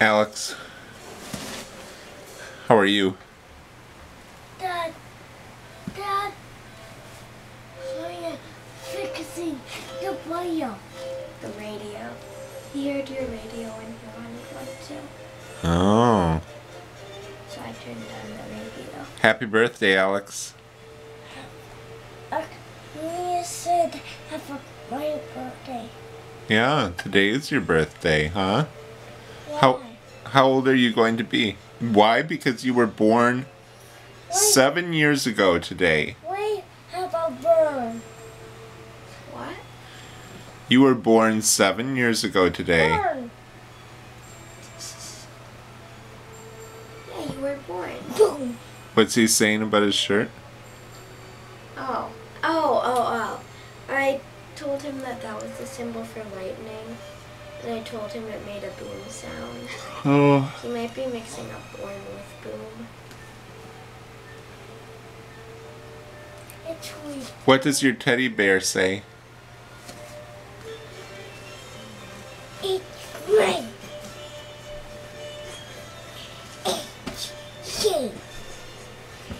Alex, how are you? Dad, Dad, I'm fixing the radio. The radio. He heard your radio and he wanted one too. Oh. So I turned on the radio. Happy birthday, Alex. Uh, you said have a my birthday. Yeah, today is your birthday, huh? Why? How how old are you going to be? Why? Because you were born seven years ago today. Why have a bird? What? You were born seven years ago today. Bird. Yeah, you were born. Boom. What's he saying about his shirt? Oh. Oh, oh, oh. I told him that that was the symbol for lightning. And I told him it made a boom sound. Oh. He might be mixing up born with boom. It's weird. What does your teddy bear say? It's great. It's.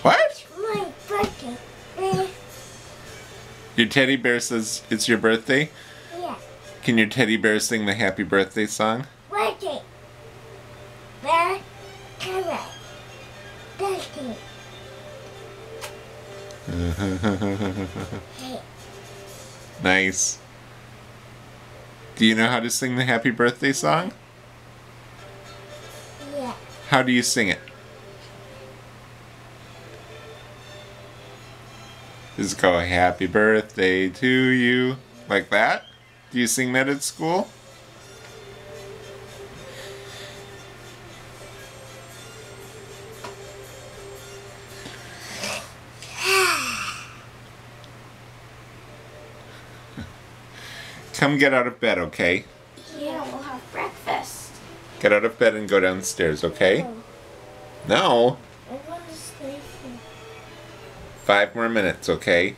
What? My birthday. Your teddy bear says it's your birthday? Can your teddy bear sing the happy birthday song? Birthday. Bear. Carrot. Birthday. Nice. Do you know how to sing the happy birthday song? Yeah. How do you sing it? Just go happy birthday to you. Like that? Do you sing that at school? Come get out of bed, okay? Yeah, we'll have breakfast. Get out of bed and go downstairs, okay? Oh. No. I want to stay here. Five more minutes, okay?